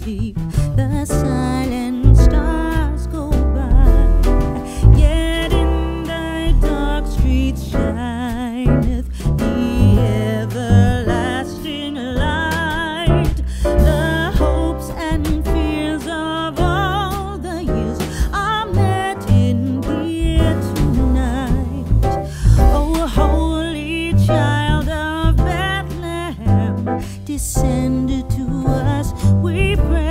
sleep. The silence tender to us. We pray.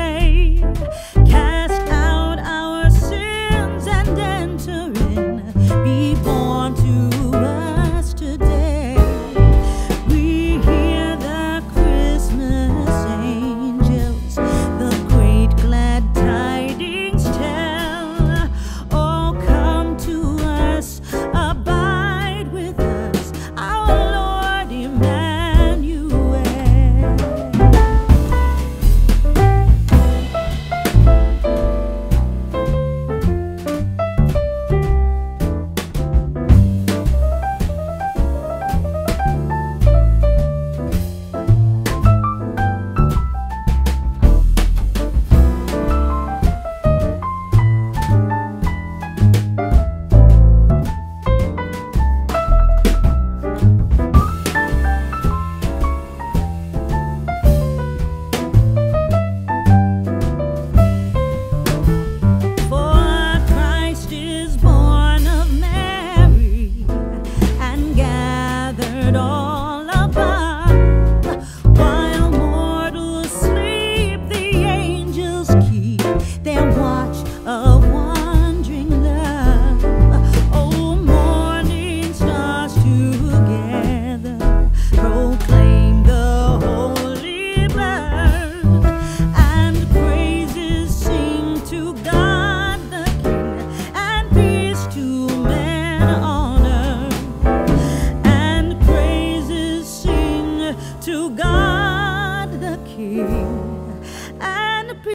to God the King.